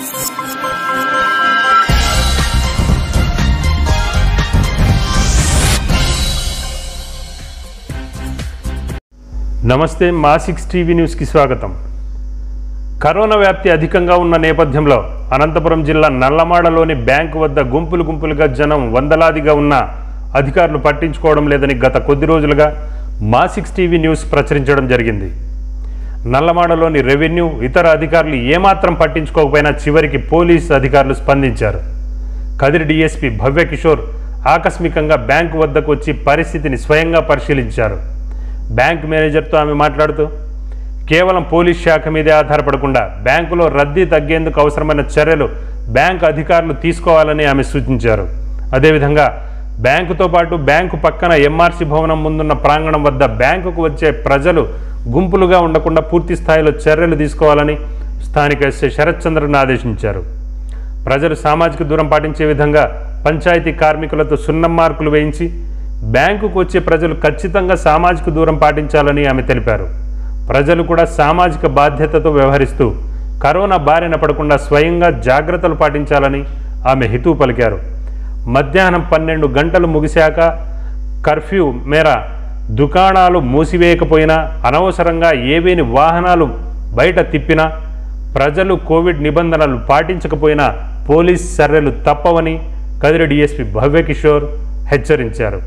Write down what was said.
నమస్తే మా six TV న్యూస్కి స్వాగతం. కరోనా వ్యాప్తి అధికంగా ఉన్న నేపథ్యంలో అనంతపురం జిల్లా నల్లమాడలోని బ్యాంకు వద్ద గుంపులు గుంపులుగా జనం వందలాదిగా ఉన్న అధికారులు పట్టించుకోవడం లేదని గత కొద్ది రోజులుగా మా సిక్స్ టీవీ న్యూస్ ప్రచురించడం జరిగింది. నల్లమాడలోని రెవెన్యూ ఇతర అధికారులు ఏమాత్రం పట్టించుకోకపోయినా చివరికి పోలీస్ అధికారులు స్పందించారు. కదిరి డీఎస్పీ భవ్య కిషోర్ ఆకస్మికంగా బ్యాంకు వద్దకు వచ్చి పరిస్థితిని స్వయంగా పరిశీలించారు. బ్యాంక్ మేనేజర్తో ఆమె మాట్లాడుతూ కేవలం పోలీస్ శాఖ మీదే ఆధారపడకుండా బ్యాంకులో రద్దీ తగ్గేందుకు అవసరమైన చర్యలు బ్యాంకు అధికారులు తీసుకోవాలని ఆమె సూచించారు. అదేవిధంగా బ్యాంకుతో పాటు బ్యాంకు పక్కన ఎంఆర్సీ భవనం ముందున్న ప్రాంగణం వద్ద బ్యాంకుకు వచ్చే ప్రజలు గుంపులుగా ఉండకుండా పూర్తి స్థాయిలో చర్యలు తీసుకోవాలని స్థానిక ఎస్ఐ శరత్ చంద్రను ఆదేశించారు. ప్రజలు సామాజిక దూరం పాటించే విధంగా పంచాయతీ కార్మికులతో సున్నం మార్కులు వేయించి బ్యాంకుకు వచ్చే ప్రజలు ఖచ్చితంగా సామాజిక దూరం పాటించాలని ఆమె తెలిపారు. ప్రజలు కూడా సామాజిక బాధ్యతతో వ్యవహరిస్తూ కరోనా బారిన పడకుండా స్వయంగా జాగ్రత్తలు పాటించాలని ఆమె హితవు పలికారు. మధ్యాహ్నం పన్నెండు గంటలు ముగిశాక కర్ఫ్యూ మేర దుకాణాలు మూసివేయకపోయినా అనవసరంగా ఏవేని వాహనాలు బయట తిప్పినా ప్రజలు కోవిడ్ నిబంధనలు పాటించకపోయినా పోలీస్ చర్యలు తప్పవని కదిరి డీఎస్పీ భవ్యకిషోర్ హెచ్చరించారు.